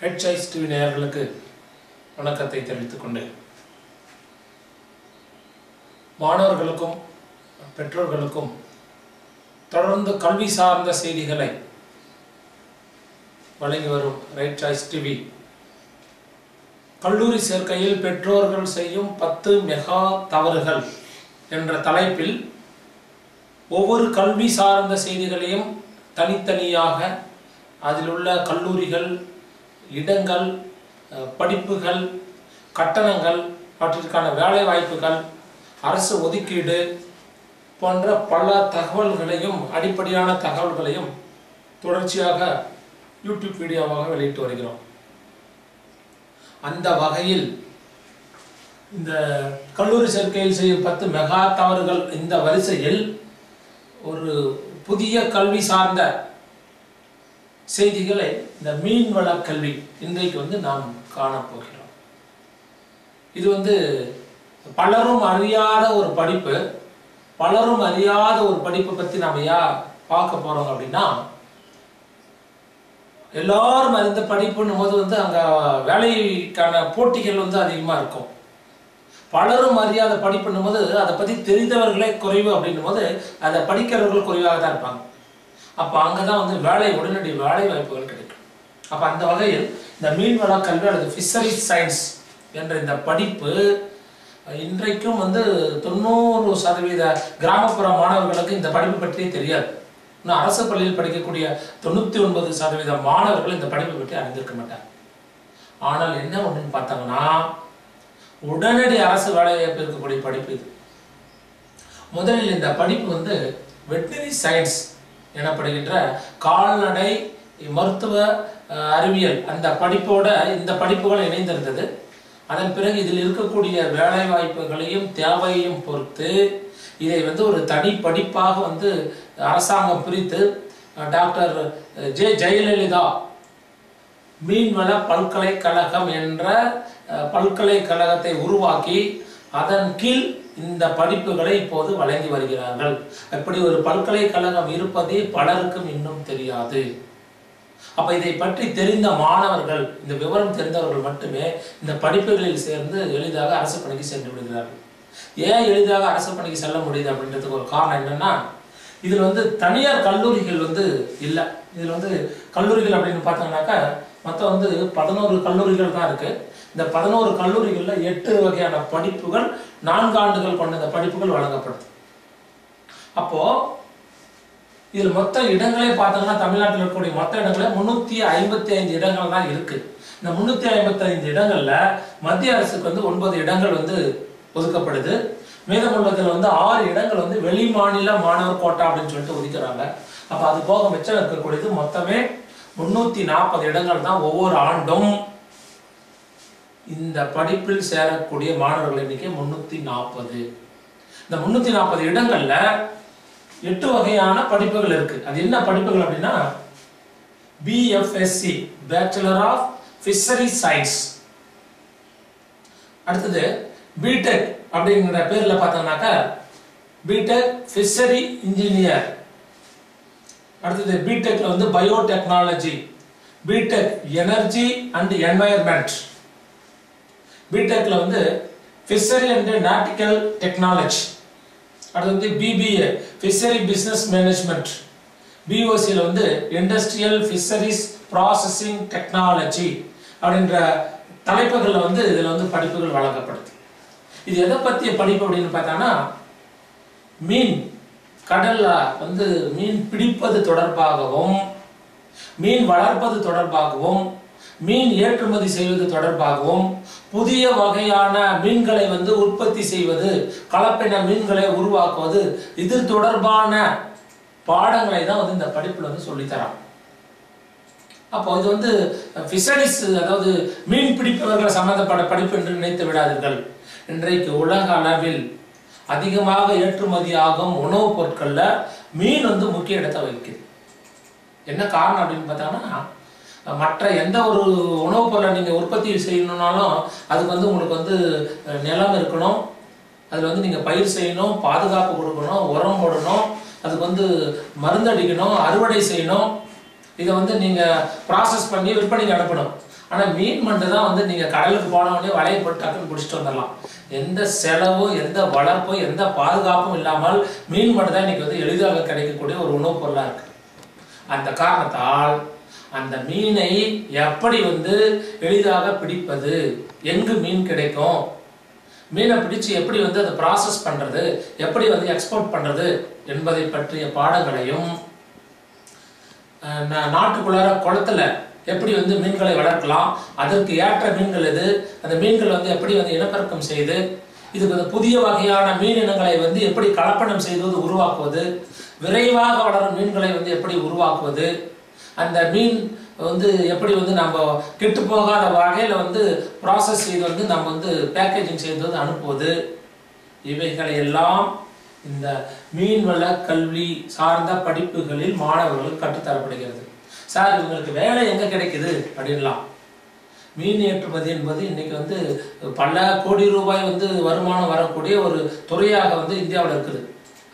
Head choice TV நேயர்களுக்கு வணக்கத்தை தெரிவித்துக் கொண்டேன் மாணவர்களுக்கும் பெற்றோர்களுக்கும் தொடர்ந்து கல்வி சார்ந்த செய்திகளை வழங்கி வரும் ரைட் சாய்ஸ் டிவி கல்லூரி சேர்க்கையில் பெற்றோர்கள் செய்யும் பத்து மெகா தவறுகள் என்ற தலைப்பில் ஒவ்வொரு கல்வி சார்ந்த செய்திகளையும் தனித்தனியாக அதில் உள்ள கல்லூரிகள் இடங்கள் படிப்புகள் கட்டணங்கள் அவற்றிற்கான வேலை வாய்ப்புகள் அரசு ஒதுக்கீடு போன்ற பல தகவல்களையும் அடிப்படையான தகவல்களையும் தொடர்ச்சியாக யூடியூப் வீடியோவாக வெளியிட்டு வருகிறோம். அந்த வகையில் இந்த கல்லூரி சேர்க்கையில் செய்யும் பத்து மெகா தவறுகள் இந்த வரிசையில் ஒரு புதிய கல்வி சார்ந்த செய்திகளை இந்த மீன்வள கல்வி இன்றைக்கு வந்து நாம் காணப்போகிறோம். இது வந்து பலரும் அறியாத ஒரு படிப்பு பலரும் அறியாத ஒரு படிப்பை பற்றி நாம் யா பார்க்க போறோம் அப்படின்னா எல்லாரும் அறிந்த படிப்புன்னும் போது வந்து அங்க வேலைக்கான போட்டிகள் வந்து அதிகமா இருக்கும். பலரும் அறியாத படிப்புன்னும் போது அதை பத்தி தெரிந்தவர்களே குறைவு அப்படின்னும் போது அதை படிக்கிறவர்கள் குறைவாக தான் இருப்பாங்க. அப்போ அங்கே தான் வந்து வேலை உடனடி வேலை வாய்ப்புகள் கிடைக்கும். அப்போ அந்த வகையில் இந்த மீன்வள கல்வி அல்லது ஃபிஷரிஸ் சயின்ஸ் என்ற இந்த படிப்பு இன்றைக்கும் வந்து தொண்ணூறு சதவீத கிராமப்புற மாணவர்களுக்கு இந்த படிப்பு பற்றி தெரியாது. இன்னும் அரசு பள்ளியில் படிக்கக்கூடிய தொண்ணூற்றி ஒன்பது சதவீத மாணவர்கள் இந்த படிப்பை பற்றி அறிந்திருக்க மாட்டாங்க. ஆனால் என்ன ஒன்றுன்னு பார்த்தாங்கன்னா உடனடி அரசு வேலைவாய்ப்பு இருக்கக்கூடிய படிப்பு இது. முதலில் இந்த படிப்பு வந்து வெட்டினரி சயின்ஸ் எனப்படுகின்ற கால்நடை மருத்துவ அறிவியல் அந்த படிப்போட இந்த படிப்புகள் இணைந்திருந்தது. அதன் பிறகு இதில் இருக்கக்கூடிய வேலை வாய்ப்புகளையும் தேவையையும் பொறுத்து இதை வந்து ஒரு தனி படிப்பாக வந்து அரசாங்கம் பிரித்து டாக்டர் ஜே ஜெயலலிதா மீன்வள பல்கலைக்கழகம் என்ற பல்கலைக்கழகத்தை உருவாக்கி அதன் கீழ் இந்த படிப்புகளை இப்போது வழங்கி வருகிறார்கள். இப்படி ஒரு பல்கலைக்கழகம் இருப்பதே பலருக்கும் இன்னும் தெரியாது. அப்ப இதை பற்றி தெரிந்த மாணவர்கள் இந்த விவரம் தெரிந்தவர்கள் மட்டுமே இந்த படிப்புகளில் சேர்ந்து எளிதாக அரசு பணிக்கு சென்று விடுகிறார்கள். ஏன் எளிதாக அரசு பணிக்கு செல்ல முடியுது அப்படின்றதுக்கு ஒரு காரணம் என்னன்னா இதில் வந்து தனியார் கல்லூரிகள் வந்து இல்லை. இதில் வந்து கல்லூரிகள் அப்படின்னு பார்த்தோம்னாக்கா மொத்தம் வந்து பதினோரு கல்லூரிகள் தான் இருக்கு. இந்த பதினோரு கல்லூரிகளில் எட்டு வகையான படிப்புகள் நான்கு ஆண்டுகள் கொண்ட இந்த படிப்புகள் வழங்கப்படுது அப்போ இதில் மொத்த இடங்களே பார்த்தோம்னா தமிழ்நாட்டில் இருக்கக்கூடிய மொத்த இடங்களே முன்னூத்தி ஐம்பத்தி ஐந்து இடங்கள் தான் இருக்கு. இந்த முந்நூற்றி ஐம்பத்தி ஐந்து இடங்கள்ல மத்திய அரசுக்கு வந்து ஒன்பது இடங்கள் வந்து ஒதுக்கப்படுது. மீதமுள்ளதில் வந்து ஆறு இடங்கள் வந்து வெளி மாநில மாணவர் கோட்டா அப்படின்னு சொல்லிட்டு ஒதுக்கிறாங்க. அப்ப அது போக மிச்சம் இருக்கக்கூடியது மொத்தமே முன்னூத்தி நாற்பது இடங்கள் தான் ஒவ்வொரு ஆண்டும் இந்த படிப்பில் சேரக்கூடிய மாணவர்கள் எண்ணிக்கை முன்னூத்தி நாற்பது. இந்த முன்னூத்தி நாற்பது இடங்கள்ல எட்டு வகையான படிப்புகள் இருக்கு. அது என்ன படிப்புகள் அப்படின்னா BFSc bachelor of fishery science அடுத்தது பிடெக் அப்படிங்கிற பேர்ல பார்த்தோம்னாக்கா பிடெக் ஃபிஷரி இன்ஜினியர் அடுத்தது பிடெக்ல வந்து biotechnology BTech energy and environment பிடெக்ல வந்து ஃபிஷரி அண்ட் நாட்டிக்கல் டெக்னாலஜி அடுத்து வந்து பிபிஏ ஃபிஷரி பிஸ்னஸ் மேனேஜ்மெண்ட் பிஓசியில் வந்து இண்டஸ்ட்ரியல் ஃபிஷரிஸ் ப்ராசஸிங் டெக்னாலஜி அப்படின்ற தலைப்புகளில் வந்து இதில் வந்து படிப்புகள் வழங்கப்படுது. இது எதை பற்றிய படிப்பு அப்படின்னு பார்த்தோன்னா மீன். கடல்ல வந்து மீன் பிடிப்பது தொடர்பாகவும் மீன் வளர்ப்பது தொடர்பாகவும் மீன் ஏற்றுமதி செய்வது தொடர்பாகவும் புதிய வகையான மீன்களை வந்து உற்பத்தி செய்வது கலப்பின மீன்களை உருவாக்குவது இது தொடர்பான பாடங்களை தான் வந்து இந்த படிப்பில் வந்து சொல்லித்தரான் அப்போ இது வந்து ஃபிஷரிஸ் அதாவது மீன் பிடிப்பவர்கள் சம்பந்தப்பட்ட படிப்பு என்று நினைத்து விடாதீர்கள். இன்றைக்கு உலக அளவில் அதிகமாக ஏற்றுமதி ஆகும் உணவுப் பொருட்களில் மீன் வந்து முக்கிய இடத்தை வகிக்குது. என்ன காரணம் அப்படின்னு பார்த்தாங்கன்னா மற்ற எந்த ஒரு உணவுப் பொருளை நீங்கள் உற்பத்தி செய்யணுன்னாலும் அதுக்கு வந்து உங்களுக்கு வந்து நிலம் இருக்கணும். அதில் வந்து நீங்கள் பயிர் செய்யணும் பாதுகாப்பு கொடுக்கணும் உரம் போடணும் அதுக்கு வந்து மருந்தடிக்கணும் அறுவடை செய்யணும். இதை வந்து நீங்கள் ப்ராசஸ் பண்ணி விற்பனைக்கு அனுப்பணும். ஆனால் மீன் மண்டு தான் வந்து நீங்கள் கடலுக்கு போன உடனே வலையை போட்டு டக்குன்னு பிடிச்சிட்டு வந்துடலாம். எந்த செலவும் எந்த வளர்ப்பும் எந்த பாதுகாப்பும் இல்லாமல் மீன் மண்டு தான் இன்னைக்கு வந்து எளிதாக கிடைக்கக்கூடிய ஒரு உணவுப் பொருளாக இருக்கு. அந்த காரணத்தால் அந்த மீனை எப்படி வந்து எளிதாக பிடிப்பது? எங்கு மீன் கிடைக்கும்? மீனை பிடிச்சு எப்படி வந்து அதை ப்ராசஸ் பண்ணுறது எப்படி வந்து எக்ஸ்போர்ட் பண்ணுறது என்பதை பற்றிய பாடங்களையும் நாட்டுக்குள்ளார குளத்துல எப்படி வந்து மீன்களை வளர்க்கலாம் அதற்கு ஏற்ற மீன்கள் எது அந்த மீன்கள் வந்து எப்படி வந்து இனப்பெருக்கம் செய்து இதுக்கு வந்து புதிய வகையான மீன் இனங்களை வந்து எப்படி கலப்படம் செய்வது உருவாக்குவது விரைவாக வளரும் மீன்களை வந்து எப்படி உருவாக்குவது அந்த மீன் வந்து எப்படி வந்து நம்ம கெட்டு போகாத வகையில் வந்து ப்ராசஸ் செய்து வந்து நம்ம வந்து பேக்கேஜிங் செய்து வந்து அனுப்புவது இவைகளை எல்லாம் இந்த மீன்வள கல்வி சார்ந்த படிப்புகளில் மாணவர்களுக்கு கற்றுத்தரப்படுகிறது. சார் இவங்களுக்கு வேலை எங்கே கிடைக்குது? அப்படின்லாம். மீன் ஏற்றுமதி என்பது இன்னைக்கு வந்து பல கோடி ரூபாய் வந்து வருமானம் வரக்கூடிய ஒரு துறையாக வந்து இந்தியாவில் இருக்குது.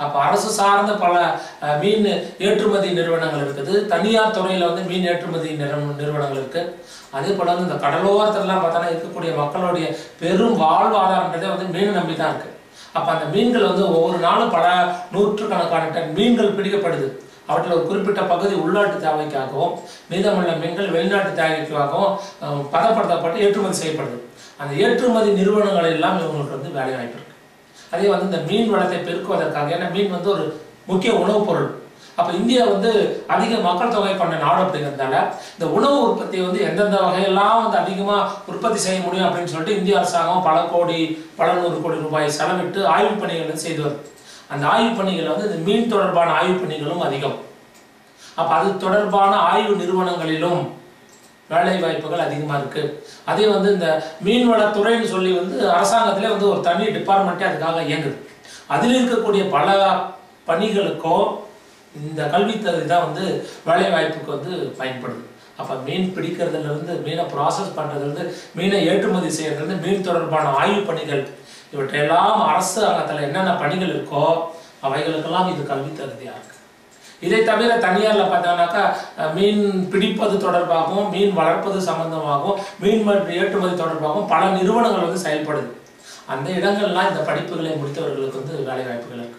அப்போ அரசு சார்ந்த பல மீன் ஏற்றுமதி நிறுவனங்கள் இருக்குது. தனியார் துறையில் வந்து மீன் ஏற்றுமதி நிறுவனங்கள் இருக்குது அதே போல் வந்து இந்த கடலோரத்திலலாம் பார்த்தோன்னா இருக்கக்கூடிய மக்களுடைய பெரும் வாழ்வாதாரன்றதே வந்து மீன் நம்பி தான் இருக்குது அப்போ அந்த மீன்கள் வந்து ஒவ்வொரு நாளும் பல நூற்றுக்கணக்கான டன் மீன்கள் பிடிக்கப்படுது. அவற்றில் ஒரு குறிப்பிட்ட பகுதி உள்நாட்டு தேவைக்காகவும் மீதமுள்ள மீன்கள் வெளிநாட்டு தேவைக்காகவும் பதப்படுத்தப்பட்டு ஏற்றுமதி செய்யப்படுது. அந்த ஏற்றுமதி நிறுவனங்கள் எல்லாம் இவங்களுக்கு வந்து வேலை வாய்ப்பு இருக்கு. அதே வந்து இந்த மீன் வளத்தை பெருக்குவதற்காக ஏன்னா மீன் வந்து ஒரு முக்கிய உணவுப் பொருள். அப்போ இந்தியா வந்து அதிக மக்கள் தொகை கொண்ட நாடு அப்படிங்கிறதுனால இந்த உணவு உற்பத்தி வந்து எந்தெந்த வகையெல்லாம் வந்து அதிகமாக உற்பத்தி செய்ய முடியும் அப்படின்னு சொல்லிட்டு இந்திய அரசாங்கம் பல கோடி பல நூறு கோடி ரூபாய் செலவிட்டு ஆய்வு பணிகளை செய்து வருது. அந்த ஆய்வு பணிகள் வந்து இந்த மீன் தொடர்பான ஆய்வு பணிகளும் அதிகம். அப்போ அது தொடர்பான ஆய்வு நிறுவனங்களிலும் வேலை வாய்ப்புகள் அதிகமாக இருக்கு. அதே வந்து இந்த மீன்வளத்துறைன்னு சொல்லி வந்து அரசாங்கத்திலே வந்து ஒரு தனி டிபார்ட்மெண்ட்டே அதுக்காக இயங்குது. அதில் இருக்கக்கூடிய பல பணிகளுக்கோ இந்த கல்வி தகுதி தான் வந்து வேலை வாய்ப்புக்கு வந்து பயன்படுது. அப்போ மீன் பிடிக்கிறதுலேருந்து மீனை ப்ராசஸ் பண்ணுறதுலேருந்து மீனை ஏற்றுமதி செய்யறதுலேருந்து மீன் தொடர்பான ஆய்வு பணிகள் இவற்றையெல்லாம் அரசு அரங்கத்துல என்னென்ன பணிகள் இருக்கோ அவைகளுக்கெல்லாம் இது கல்வி தகுதியாக இருக்கு. இதை தவிர தனியாரில் பார்த்தாங்கன்னாக்கா மீன் பிடிப்பது தொடர்பாகவும் மீன் வளர்ப்பது சம்பந்தமாகவும் மீன் ஏற்றுமதி தொடர்பாகவும் பல நிறுவனங்கள் வந்து செயல்படுது. அந்த இடங்கள்லாம் இந்த படிப்புகளை முடித்தவர்களுக்கு வந்து வேலை வாய்ப்புகள்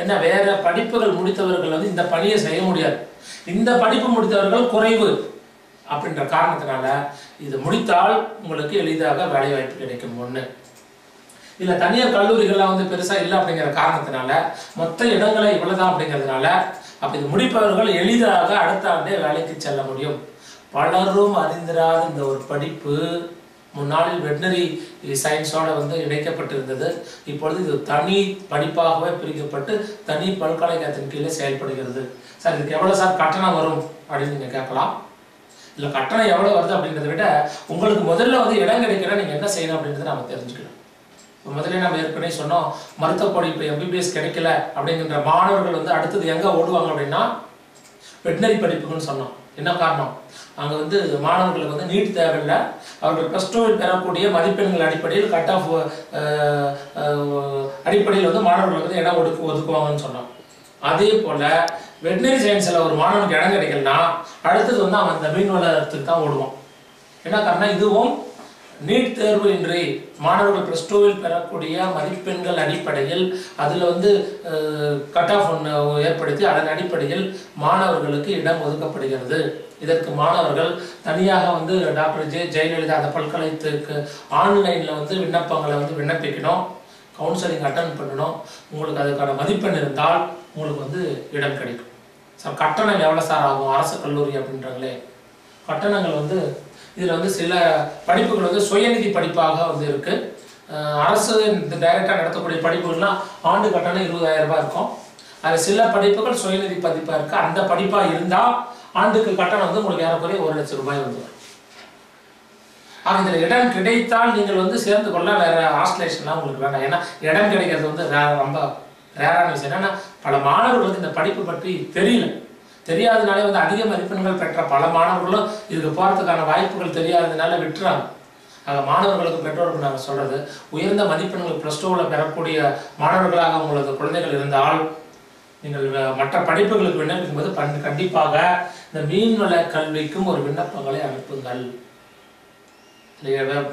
ஏன்னா வேற படிப்புகள் முடித்தவர்கள் வந்து இந்த பணியை செய்ய முடியாது. இந்த படிப்பு முடித்தவர்கள் குறைவு அப்படின்ற காரணத்தினால இது முடித்தால் உங்களுக்கு எளிதாக வேலை வாய்ப்பு கிடைக்கும் ஒண்ணு. இல்ல தனியார் கல்லூரிகள்லாம் வந்து பெருசா இல்லை அப்படிங்கிற காரணத்தினால மொத்த இடங்களை இவ்வளவுதான் அப்படிங்கிறதுனால அப்ப இது முடிப்பவர்கள் எளிதாக அடுத்த ஆண்டே வேலைக்கு செல்ல முடியும். பலரும் அறிந்திராத இந்த ஒரு படிப்பு முன்னாளில் வெட்னரி சயின்ஸோட வந்து இணைக்கப்பட்டிருந்தது. இப்பொழுது இது தனி படிப்பாகவே பிரிக்கப்பட்டு தனி பல்கலைக்கழகத்தின் கீழே செயல்படுகிறது. சார் இதுக்கு எவ்வளவு சார் கட்டணம் வரும் அப்படின்னு நீங்க கேட்கலாம். இல்ல கட்டணம் எவ்வளவு வருது அப்படின்றத விட உங்களுக்கு முதல்ல வந்து இடம் கிடைக்கிற நீங்க என்ன செய்யணும் அப்படின்றத நம்ம தெரிஞ்சுக்கணும். முதல்ல நம்ம ஏற்கனவே சொன்னோம் மருத்துவ படிப்பு எம்பிபிஎஸ் கிடைக்கல அப்படிங்கிற மாணவர்கள் வந்து அடுத்தது எங்க ஓடுவாங்க அப்படின்னா வெட்டினரி படிப்புக்குன்னு சொன்னோம். என்ன காரணம்? அங்க வந்து மாணவர்களுக்கு வந்து நீட் தேவையில்லை. அவர்கள் ப்ளஸ் டூவில் பெறக்கூடிய மதிப்பெண்கள் அடிப்படையில் கட் ஆஃப் அடிப்படையில் வந்து மாணவர்களுக்கு வந்து இடம் ஒடுக்கு ஒதுக்குவாங்கன்னு சொன்னோம். அதே போல வெட்டினரி சயின்ஸில் ஒரு மாணவனுக்கு இடம் கிடைக்கலன்னா அடுத்தது வந்து அவன் அந்த மீன் வளத்துக்கு தான் ஓடுவான். என்ன காரணம் இதுவும் நீட் தேர்வு இன்றி மாணவர்கள் ப்ளஸ் டூவில் பெறக்கூடிய மதிப்பெண்கள் அடிப்படையில் அதில் வந்து கட் ஆஃப் ஒன்று ஏற்படுத்தி அதன் அடிப்படையில் மாணவர்களுக்கு இடம் ஒதுக்கப்படுகிறது. இதற்கு மாணவர்கள் தனியாக வந்து டாக்டர் ஜே ஜெயலலிதா அந்த பல்கலைத்துக்கு ஆன்லைனில் வந்து விண்ணப்பங்களை வந்து விண்ணப்பிக்கணும். கவுன்சிலிங் அட்டன் பண்ணணும். உங்களுக்கு அதுக்கான மதிப்பெண் இருந்தால் உங்களுக்கு வந்து இடம் கிடைக்கும். சார் கட்டணம் எவ்வளோ சார் ஆகும்? அரசு கல்லூரி அப்படின்றாங்களே. கட்டணங்கள் வந்து இதில் வந்து சில படிப்புகள் வந்து சுயநிதி படிப்பாக வந்து இருக்கு. அரசு இந்த டைரக்டாக நடத்தக்கூடிய படிப்புகள்லாம் ஆண்டு கட்டணம் இருபதாயிரம் ரூபாய் இருக்கும். அது சில படிப்புகள் சுயநிதி பதிப்பாக இருக்கு. அந்த படிப்பாக இருந்தால் ஆண்டுக்கு கட்டணம் வந்து உங்களுக்கு ஏறக்குறைய ஒரு லட்சம் ரூபாய் வந்துடும் ஆக இதில் இடம் கிடைத்தால் நீங்கள் வந்து சேர்ந்து கொள்ள வேற ஆஸ்லேஷன்லாம் உங்களுக்கு வேண்டாம். ஏன்னா இடம் கிடைக்கிறது வந்து ரொம்ப ரேரான விஷயம். ஏன்னா பல மாணவர்களுக்கு இந்த படிப்பு பற்றி தெரியல. தெரியாதனாலே வந்து அதிக மதிப்பெண்கள் பெற்ற பல மாணவர்களும் இதுக்கு போகிறதுக்கான வாய்ப்புகள் தெரியாததுனால விட்டுறாங்க. ஆக மாணவர்களுக்கு பெற்றோருக்கு நாங்கள் சொல்கிறது உயர்ந்த மதிப்பெண்கள் ப்ளஸ் டூவில் பெறக்கூடிய மாணவர்களாக உங்களது குழந்தைகள் இருந்தால் நீங்கள் மற்ற படிப்புகளுக்கு விண்ணப்பிக்கும் போது பண்- கண்டிப்பாக இந்த மீன்வள கல்விக்கும் ஒரு விண்ணப்பங்களை அனுப்புங்கள்.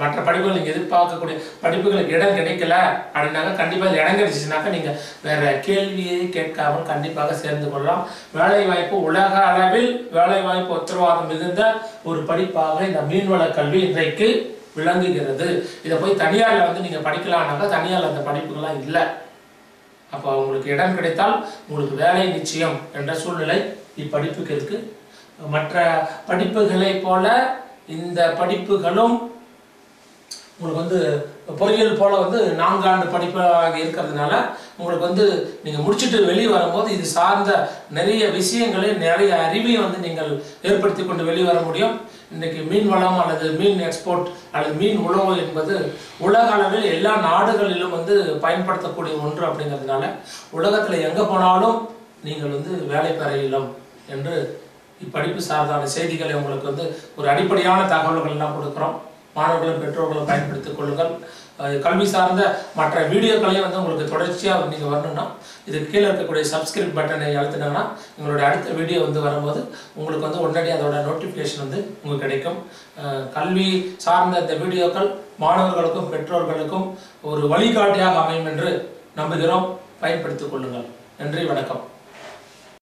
மற்ற படிப்புகள் நீங்கள் எதிர்பார்க்கக்கூடிய படிப்புகளுக்கு இடம் கிடைக்கல அப்படின்னாக்க கண்டிப்பாக இடம் கிடைச்சிச்சுனாக்கா நீங்கள் வேறு கேள்வியை கேட்காமல் கண்டிப்பாக சேர்ந்து கொள்ளலாம். வேலைவாய்ப்பு உலக அளவில் வேலைவாய்ப்பு உத்தரவாதம் மிகுந்த ஒரு படிப்பாக இந்த மீன்வள கல்வி இன்றைக்கு விளங்குகிறது. இதை போய் தனியாரில் வந்து நீங்கள் படிக்கலாம்னாக்கா தனியாரில் அந்த படிப்புகள்லாம் இல்லை. அப்போ உங்களுக்கு இடம் கிடைத்தால் உங்களுக்கு வேலை நிச்சயம் என்ற சூழ்நிலை இப்படிப்புக்கு இருக்குது மற்ற படிப்புகளை போல இந்த படிப்புகளும் உங்களுக்கு வந்து பொறியியல் போல வந்து நான்காண்டு படிப்பாக இருக்கிறதுனால உங்களுக்கு வந்து நீங்கள் முடிச்சுட்டு வெளியே வரும்போது இது சார்ந்த நிறைய விஷயங்களை நிறைய அறிவையும் வந்து நீங்கள் ஏற்படுத்தி கொண்டு வெளியே வர முடியும். இன்றைக்கி மீன் வளம் அல்லது மீன் எக்ஸ்போர்ட் அல்லது மீன் உணவு என்பது உலக அளவில் எல்லா நாடுகளிலும் வந்து பயன்படுத்தக்கூடிய ஒன்று அப்படிங்கிறதுனால உலகத்தில் எங்கே போனாலும் நீங்கள் வந்து வேலை பெற இயலும் என்று இப்படிப்பு சார்ந்தான செய்திகளை உங்களுக்கு வந்து ஒரு அடிப்படையான தகவல்கள் எல்லாம் கொடுக்குறோம். மாணவர்களும் பெற்றோர்களும் பயன்படுத்திக் கொள்ளுங்கள். கல்வி சார்ந்த மற்ற வீடியோக்களையும் வந்து உங்களுக்கு தொடர்ச்சியாக நீங்கள் வரணும்னா இதுக்கு கீழே இருக்கக்கூடிய சப்ஸ்கிரைப் பட்டனை அழுத்தினாங்கன்னா எங்களுடைய அடுத்த வீடியோ வந்து வரும்போது உங்களுக்கு வந்து உடனடி அதோட நோட்டிஃபிகேஷன் வந்து உங்களுக்கு கிடைக்கும். கல்வி சார்ந்த இந்த வீடியோக்கள் மாணவர்களுக்கும் பெற்றோர்களுக்கும் ஒரு வழிகாட்டியாக அமையும் என்று நம்புகிறோம். பயன்படுத்திக் கொள்ளுங்கள். நன்றி வணக்கம்.